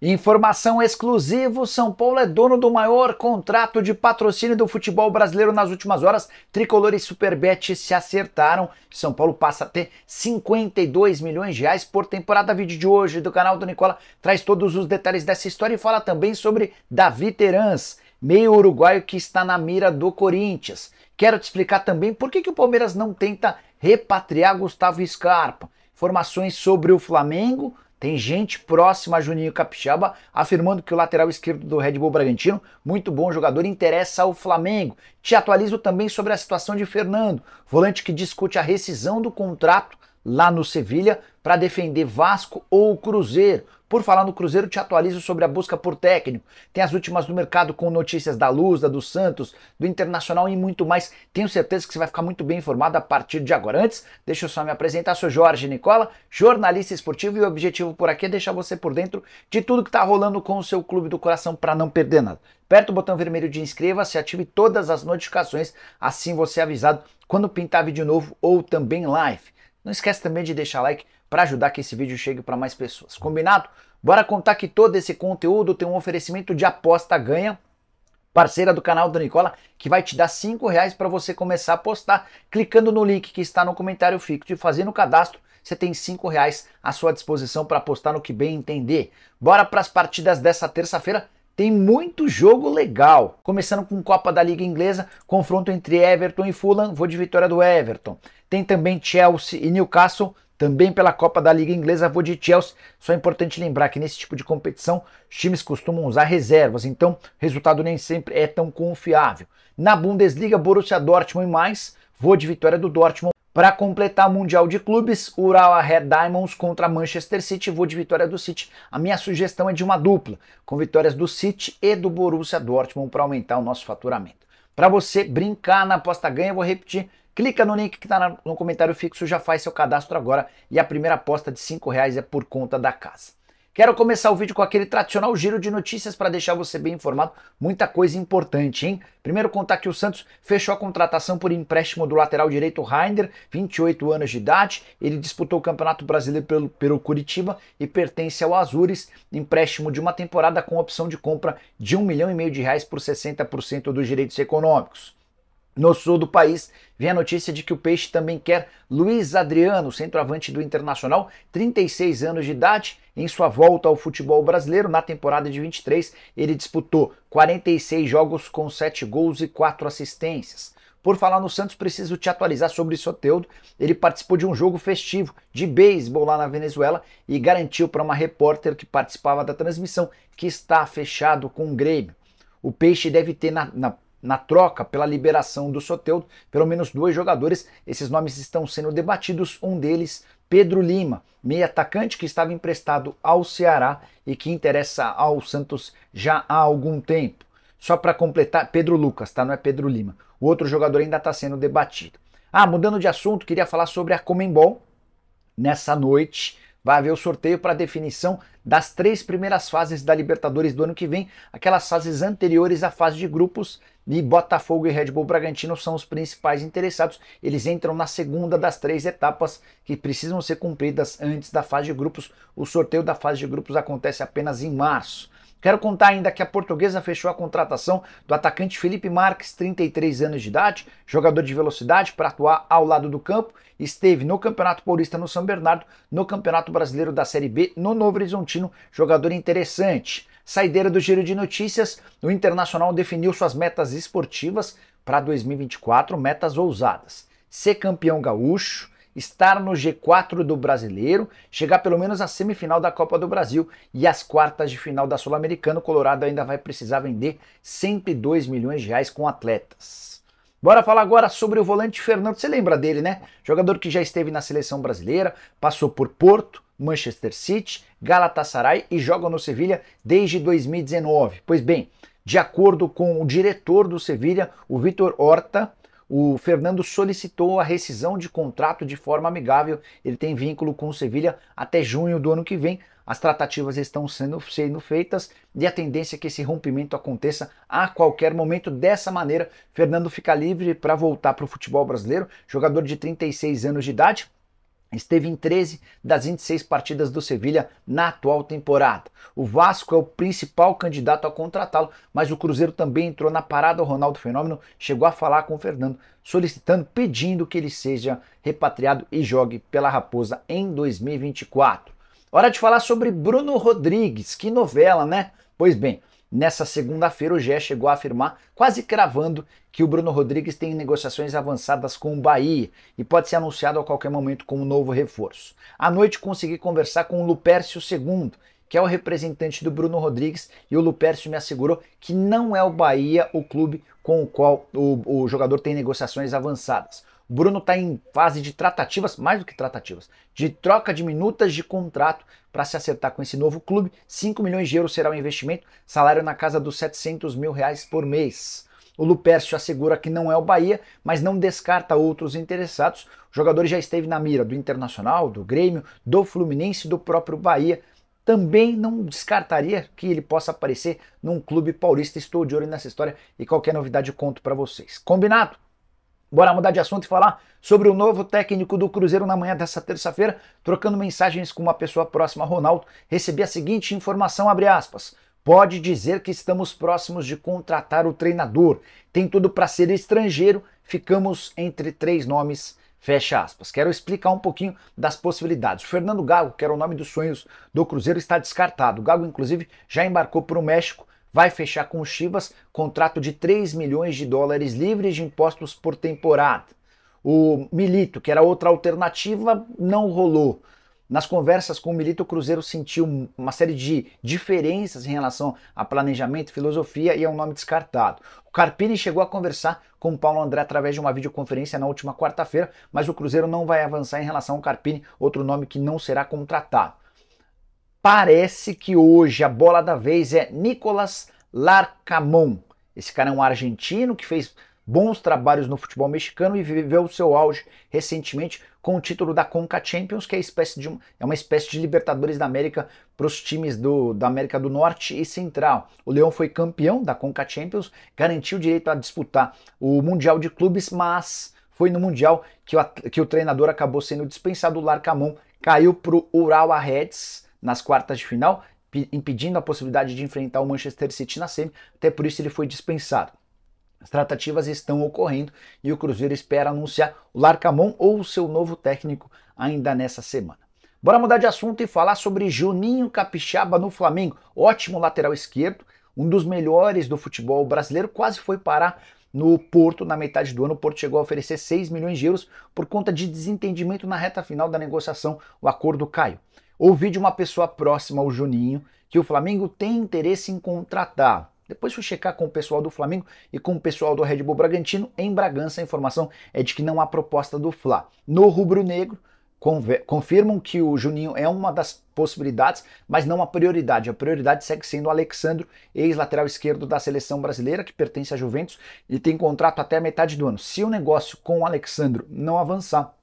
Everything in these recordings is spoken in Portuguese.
Informação exclusiva: São Paulo é dono do maior contrato de patrocínio do futebol brasileiro nas últimas horas. Tricolor e Superbet se acertaram. São Paulo passa a ter 52 milhões de reais por temporada. Vídeo de hoje do canal do Nicola traz todos os detalhes dessa história e fala também sobre Davi Terans, meio uruguaio que está na mira do Corinthians. Quero te explicar também por que, que o Palmeiras não tenta repatriar Gustavo Scarpa. Informações sobre o Flamengo tem gente próxima a Juninho Capixaba afirmando que o lateral esquerdo do Red Bull Bragantino, muito bom jogador, interessa ao Flamengo. Te atualizo também sobre a situação de Fernando, volante que discute a rescisão do contrato lá no Sevilha para defender Vasco ou Cruzeiro. Por falar no Cruzeiro, te atualizo sobre a busca por técnico. Tem as últimas do mercado com notícias da Luz, da do Santos, do Internacional e muito mais. Tenho certeza que você vai ficar muito bem informado a partir de agora. Antes, deixa eu só me apresentar. Sou Jorge Nicola, jornalista esportivo, e o objetivo por aqui é deixar você por dentro de tudo que está rolando com o seu clube do coração para não perder nada. Aperta o botão vermelho de inscreva-se, ative todas as notificações, assim você é avisado quando pintar vídeo novo ou também live. Não esquece também de deixar like para ajudar que esse vídeo chegue para mais pessoas. Combinado? Bora contar que todo esse conteúdo tem um oferecimento de aposta ganha, parceira do canal do Nicola, que vai te dar 5 reais para você começar a apostar, clicando no link que está no comentário fixo e fazendo o cadastro. Você tem 5 reais à sua disposição para apostar no que bem entender. Bora para as partidas dessa terça-feira. Tem muito jogo legal. Começando com Copa da Liga Inglesa, confronto entre Everton e Fulham, vou de vitória do Everton. Tem também Chelsea e Newcastle, também pela Copa da Liga Inglesa, vou de Chelsea. Só é importante lembrar que nesse tipo de competição, os times costumam usar reservas, então o resultado nem sempre é tão confiável. Na Bundesliga, Borussia Dortmund e mais, vou de vitória do Dortmund. Para completar o Mundial de Clubes, Ural Red Diamonds contra Manchester City, vou de vitória do City. A minha sugestão é de uma dupla, com vitórias do City e do Borussia Dortmund para aumentar o nosso faturamento. Para você brincar na aposta ganha, vou repetir Clica no link que está no comentário fixo, já faz seu cadastro agora e a primeira aposta de 5 reais é por conta da casa. Quero começar o vídeo com aquele tradicional giro de notícias para deixar você bem informado. Muita coisa importante, hein? Primeiro contar que o Santos fechou a contratação por empréstimo do lateral direito Reinder, 28 anos de idade. Ele disputou o Campeonato Brasileiro pelo, pelo Curitiba e pertence ao Azures. Empréstimo de uma temporada com opção de compra de um milhão e meio de reais por 60% dos direitos econômicos. No sul do país, vem a notícia de que o Peixe também quer Luiz Adriano, centroavante do Internacional, 36 anos de idade. Em sua volta ao futebol brasileiro, na temporada de 23, ele disputou 46 jogos com 7 gols e 4 assistências. Por falar no Santos, preciso te atualizar sobre Soteudo. Ele participou de um jogo festivo de beisebol lá na Venezuela e garantiu para uma repórter que participava da transmissão que está fechado com o Grêmio. O Peixe deve ter na, na na troca pela liberação do Soteudo, pelo menos dois jogadores. Esses nomes estão sendo debatidos. Um deles, Pedro Lima, meio atacante que estava emprestado ao Ceará e que interessa ao Santos já há algum tempo. Só para completar, Pedro Lucas, tá? Não é Pedro Lima. O outro jogador ainda está sendo debatido. Ah, mudando de assunto, queria falar sobre a Comembol. Nessa noite, vai haver o sorteio para definição das três primeiras fases da Libertadores do ano que vem, aquelas fases anteriores à fase de grupos, e Botafogo e Red Bull Bragantino são os principais interessados. Eles entram na segunda das três etapas que precisam ser cumpridas antes da fase de grupos. O sorteio da fase de grupos acontece apenas em março. Quero contar ainda que a portuguesa fechou a contratação do atacante Felipe Marques, 33 anos de idade, jogador de velocidade, para atuar ao lado do campo. Esteve no Campeonato Paulista no São Bernardo, no Campeonato Brasileiro da Série B no Novo Horizontino, jogador interessante. Saideira do Giro de Notícias, o Internacional definiu suas metas esportivas para 2024, metas ousadas. Ser campeão gaúcho, estar no G4 do Brasileiro, chegar pelo menos à semifinal da Copa do Brasil e às quartas de final da Sul-Americana, o Colorado ainda vai precisar vender 102 milhões de reais com atletas. Bora falar agora sobre o volante Fernando. Você lembra dele, né? Jogador que já esteve na seleção brasileira, passou por Porto, Manchester City, Galatasaray e joga no Sevilha desde 2019. Pois bem, de acordo com o diretor do Sevilha, o Vitor Horta, o Fernando solicitou a rescisão de contrato de forma amigável. Ele tem vínculo com o Sevilha até junho do ano que vem. As tratativas estão sendo, sendo feitas e a tendência é que esse rompimento aconteça a qualquer momento. Dessa maneira, Fernando fica livre para voltar para o futebol brasileiro. Jogador de 36 anos de idade, esteve em 13 das 26 partidas do Sevilha na atual temporada. O Vasco é o principal candidato a contratá-lo, mas o Cruzeiro também entrou na parada. O Ronaldo Fenômeno chegou a falar com o Fernando, solicitando, pedindo que ele seja repatriado e jogue pela Raposa em 2024. Hora de falar sobre Bruno Rodrigues. Que novela, né? Pois bem, Nessa segunda-feira, o GE chegou a afirmar, quase cravando, que o Bruno Rodrigues tem negociações avançadas com o Bahia e pode ser anunciado a qualquer momento como novo reforço. À noite, consegui conversar com o Lupércio II, que é o representante do Bruno Rodrigues, e o Lupércio me assegurou que não é o Bahia o clube com o qual o, o jogador tem negociações avançadas. Bruno está em fase de tratativas, mais do que tratativas, de troca de minutas de contrato para se acertar com esse novo clube. 5 milhões de euros será o investimento, salário na casa dos 700 mil reais por mês. O Lupércio assegura que não é o Bahia, mas não descarta outros interessados. O jogador já esteve na mira do Internacional, do Grêmio, do Fluminense e do próprio Bahia. Também não descartaria que ele possa aparecer num clube paulista. Estou de olho nessa história e qualquer novidade conto para vocês. Combinado? Bora mudar de assunto e falar sobre o novo técnico do Cruzeiro na manhã dessa terça-feira, trocando mensagens com uma pessoa próxima a Ronaldo, recebi a seguinte informação, abre aspas, pode dizer que estamos próximos de contratar o treinador, tem tudo para ser estrangeiro, ficamos entre três nomes, fecha aspas. Quero explicar um pouquinho das possibilidades. O Fernando Gago, que era o nome dos sonhos do Cruzeiro, está descartado. O Gago, inclusive, já embarcou para o México, vai fechar com o Chivas contrato de 3 milhões de dólares livres de impostos por temporada. O Milito, que era outra alternativa, não rolou. Nas conversas com o Milito, o Cruzeiro sentiu uma série de diferenças em relação a planejamento, filosofia e é um nome descartado. O Carpini chegou a conversar com o Paulo André através de uma videoconferência na última quarta-feira, mas o Cruzeiro não vai avançar em relação ao Carpini, outro nome que não será contratado. Parece que hoje a bola da vez é Nicolas Larcamon. Esse cara é um argentino que fez bons trabalhos no futebol mexicano e viveu o seu auge recentemente com o título da Conca Champions, que é, espécie de, é uma espécie de Libertadores da América para os times do, da América do Norte e Central. O Leão foi campeão da Conca Champions, garantiu o direito a disputar o Mundial de Clubes, mas foi no Mundial que o, que o treinador acabou sendo dispensado. O Larcamon caiu para o Urawa Reds nas quartas de final, impedindo a possibilidade de enfrentar o Manchester City na semi, até por isso ele foi dispensado. As tratativas estão ocorrendo e o Cruzeiro espera anunciar o Larcamon ou o seu novo técnico ainda nessa semana. Bora mudar de assunto e falar sobre Juninho Capixaba no Flamengo. Ótimo lateral esquerdo, um dos melhores do futebol brasileiro, quase foi parar no Porto na metade do ano. O Porto chegou a oferecer 6 milhões de euros por conta de desentendimento na reta final da negociação. O acordo caiu. Ouvi de uma pessoa próxima ao Juninho que o Flamengo tem interesse em contratar. Depois fui checar com o pessoal do Flamengo e com o pessoal do Red Bull Bragantino. Em Bragança, a informação é de que não há proposta do Fla. No rubro-negro, confirmam que o Juninho é uma das possibilidades, mas não a prioridade. A prioridade segue sendo o Alexandro, ex-lateral esquerdo da seleção brasileira, que pertence à Juventus e tem contrato até a metade do ano. Se o negócio com o Alexandro não avançar,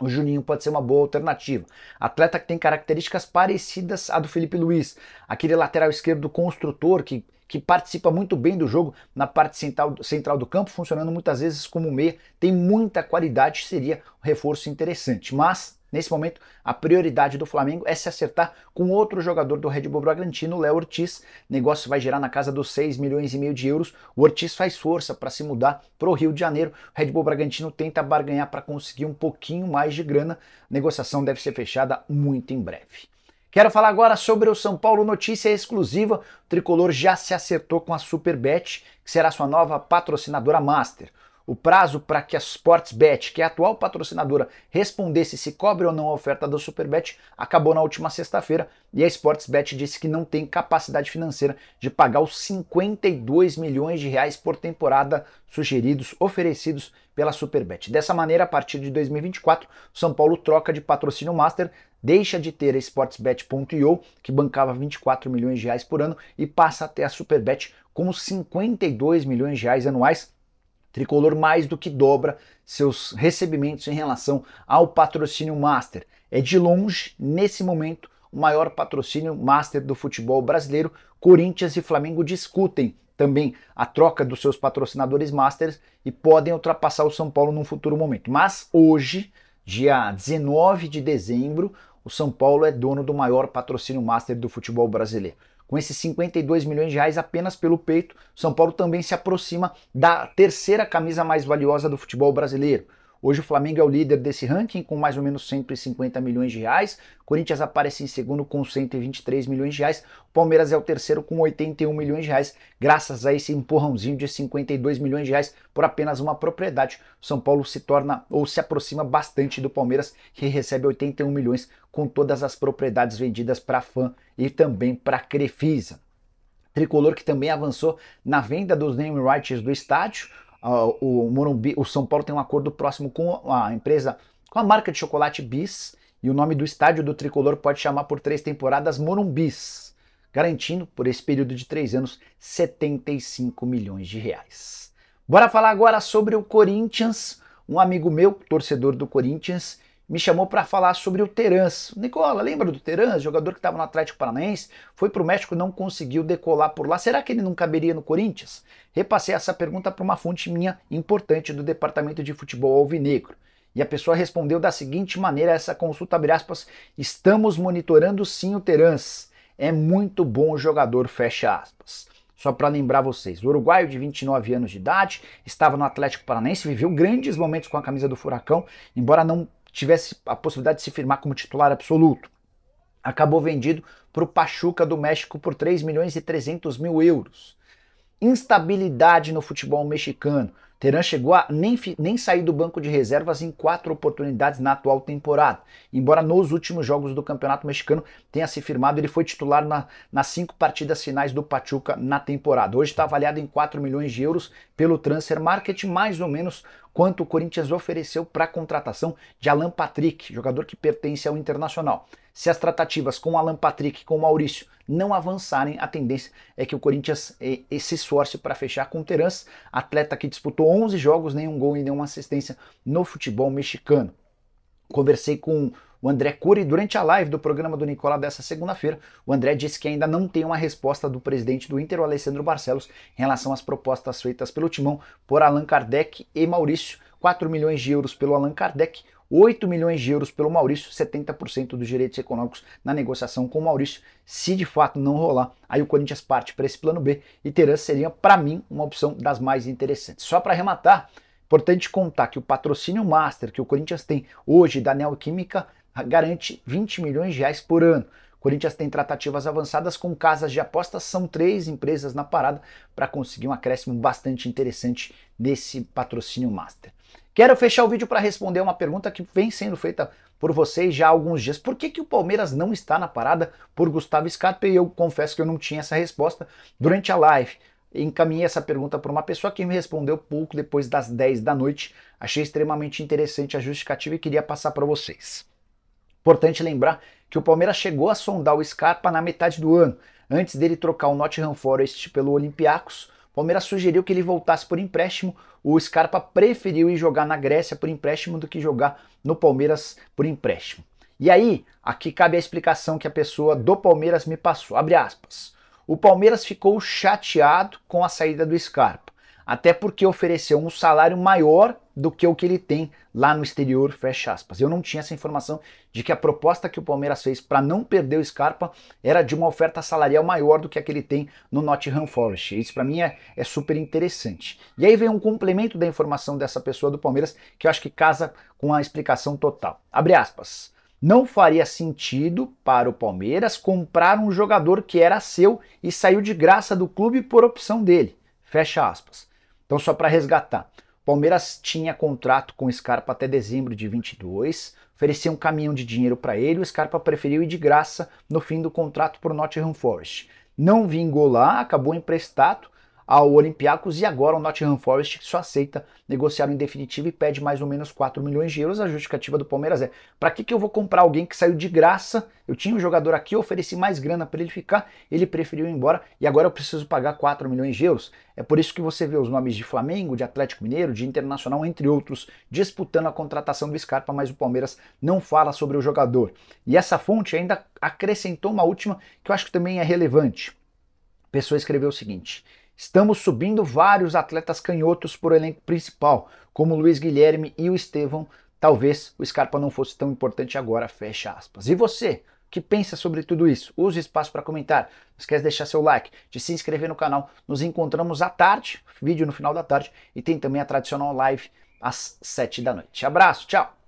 o Juninho pode ser uma boa alternativa. Atleta que tem características parecidas à do Felipe Luiz, aquele lateral esquerdo construtor que, que participa muito bem do jogo na parte central, central do campo, funcionando muitas vezes como meia, tem muita qualidade, seria um reforço interessante. Mas Nesse momento, a prioridade do Flamengo é se acertar com outro jogador do Red Bull Bragantino, Léo Ortiz. O negócio vai gerar na casa dos 6 milhões e meio de euros. O Ortiz faz força para se mudar para o Rio de Janeiro. O Red Bull Bragantino tenta barganhar para conseguir um pouquinho mais de grana. A negociação deve ser fechada muito em breve. Quero falar agora sobre o São Paulo, notícia exclusiva. O tricolor já se acertou com a Superbet, que será sua nova patrocinadora master. O prazo para que a Sportsbet, que é a atual patrocinadora, respondesse se cobre ou não a oferta do Superbet acabou na última sexta-feira e a Sportsbet disse que não tem capacidade financeira de pagar os 52 milhões de reais por temporada sugeridos, oferecidos pela Superbet. Dessa maneira, a partir de 2024, São Paulo troca de patrocínio master, deixa de ter a Sportsbet.io, que bancava 24 milhões de reais por ano, e passa a ter a Superbet com 52 milhões de reais anuais Tricolor mais do que dobra seus recebimentos em relação ao patrocínio Master. É de longe, nesse momento, o maior patrocínio Master do futebol brasileiro. Corinthians e Flamengo discutem também a troca dos seus patrocinadores Masters e podem ultrapassar o São Paulo num futuro momento. Mas hoje, dia 19 de dezembro, o São Paulo é dono do maior patrocínio master do futebol brasileiro. Com esses 52 milhões de reais apenas pelo peito, São Paulo também se aproxima da terceira camisa mais valiosa do futebol brasileiro. Hoje o Flamengo é o líder desse ranking com mais ou menos 150 milhões de reais. Corinthians aparece em segundo com 123 milhões de reais. Palmeiras é o terceiro com 81 milhões de reais, graças a esse empurrãozinho de 52 milhões de reais por apenas uma propriedade. São Paulo se torna ou se aproxima bastante do Palmeiras, que recebe 81 milhões com todas as propriedades vendidas para fã e também para Crefisa. Tricolor que também avançou na venda dos name rights do estádio o Morumbi, o São Paulo tem um acordo próximo com a empresa, com a marca de chocolate Bis, e o nome do estádio do tricolor pode chamar por três temporadas Morumbis, garantindo por esse período de três anos 75 milhões de reais. Bora falar agora sobre o Corinthians. Um amigo meu, torcedor do Corinthians, me chamou para falar sobre o Terans. Nicola, lembra do Terans, jogador que estava no Atlético Paranaense? Foi para o México não conseguiu decolar por lá. Será que ele não caberia no Corinthians? Repassei essa pergunta para uma fonte minha importante do departamento de futebol alvinegro. E a pessoa respondeu da seguinte maneira essa consulta, abre aspas, estamos monitorando sim o Terans. É muito bom jogador, fecha aspas. Só para lembrar vocês, o uruguaio de 29 anos de idade estava no Atlético Paranaense, viveu grandes momentos com a camisa do Furacão, embora não tivesse a possibilidade de se firmar como titular absoluto. Acabou vendido para o Pachuca do México por 3 milhões e 300 mil euros. Instabilidade no futebol mexicano. Teran chegou a nem, nem sair do banco de reservas em quatro oportunidades na atual temporada. Embora nos últimos jogos do Campeonato Mexicano tenha se firmado, ele foi titular na, nas cinco partidas finais do Pachuca na temporada. Hoje está avaliado em 4 milhões de euros pelo Transfer Market, mais ou menos quanto o Corinthians ofereceu para a contratação de Alan Patrick, jogador que pertence ao Internacional. Se as tratativas com Alan Patrick e com Maurício não avançarem, a tendência é que o Corinthians eh, se esforce para fechar com Terans, atleta que disputou 11 jogos, nenhum gol e nenhuma assistência no futebol mexicano. Conversei com o André Cury durante a live do programa do Nicola dessa segunda-feira. O André disse que ainda não tem uma resposta do presidente do Inter, o Alessandro Barcelos, em relação às propostas feitas pelo Timão por Allan Kardec e Maurício. 4 milhões de euros pelo Allan Kardec, 8 milhões de euros pelo Maurício, 70% dos direitos econômicos na negociação com o Maurício. Se de fato não rolar, aí o Corinthians parte para esse plano B e Teran seria, para mim, uma opção das mais interessantes. Só para arrematar, importante contar que o patrocínio master que o Corinthians tem hoje da Neoquímica garante 20 milhões de reais por ano. O Corinthians tem tratativas avançadas com casas de apostas, são três empresas na parada para conseguir um acréscimo bastante interessante desse patrocínio master. Quero fechar o vídeo para responder uma pergunta que vem sendo feita por vocês já há alguns dias. Por que, que o Palmeiras não está na parada por Gustavo Scarpa? E eu confesso que eu não tinha essa resposta durante a live. Encaminhei essa pergunta para uma pessoa que me respondeu pouco depois das 10 da noite. Achei extremamente interessante a justificativa e queria passar para vocês. Importante lembrar que o Palmeiras chegou a sondar o Scarpa na metade do ano, antes dele trocar o Nottingham Forest pelo Olympiacos Palmeiras sugeriu que ele voltasse por empréstimo. O Scarpa preferiu ir jogar na Grécia por empréstimo do que jogar no Palmeiras por empréstimo. E aí, aqui cabe a explicação que a pessoa do Palmeiras me passou. Abre aspas. O Palmeiras ficou chateado com a saída do Scarpa até porque ofereceu um salário maior do que o que ele tem lá no exterior, fecha aspas. Eu não tinha essa informação de que a proposta que o Palmeiras fez para não perder o Scarpa era de uma oferta salarial maior do que a que ele tem no Nottingham Forest. Isso para mim é, é super interessante. E aí vem um complemento da informação dessa pessoa do Palmeiras que eu acho que casa com a explicação total. Abre aspas. Não faria sentido para o Palmeiras comprar um jogador que era seu e saiu de graça do clube por opção dele. Fecha aspas. Então, só para resgatar. Palmeiras tinha contrato com o Scarpa até dezembro de 22, oferecia um caminhão de dinheiro para ele, o Scarpa preferiu ir de graça no fim do contrato o Nottingham Forest. Não vingou lá, acabou emprestado, ao Olympiacos e agora o Nottingham Forest só aceita negociar em definitivo e pede mais ou menos 4 milhões de euros. A justificativa do Palmeiras é: para que, que eu vou comprar alguém que saiu de graça? Eu tinha um jogador aqui, ofereci mais grana para ele ficar, ele preferiu ir embora e agora eu preciso pagar 4 milhões de euros. É por isso que você vê os nomes de Flamengo, de Atlético Mineiro, de Internacional, entre outros, disputando a contratação do Scarpa, mas o Palmeiras não fala sobre o jogador. E essa fonte ainda acrescentou uma última que eu acho que também é relevante. A pessoa escreveu o seguinte. Estamos subindo vários atletas canhotos por elenco principal, como o Luiz Guilherme e o Estevão talvez o Scarpa não fosse tão importante agora, fecha aspas. E você? O que pensa sobre tudo isso? Use o espaço para comentar. Não esquece de deixar seu like, de se inscrever no canal. Nos encontramos à tarde, vídeo no final da tarde, e tem também a tradicional live às 7 da noite. Abraço, tchau!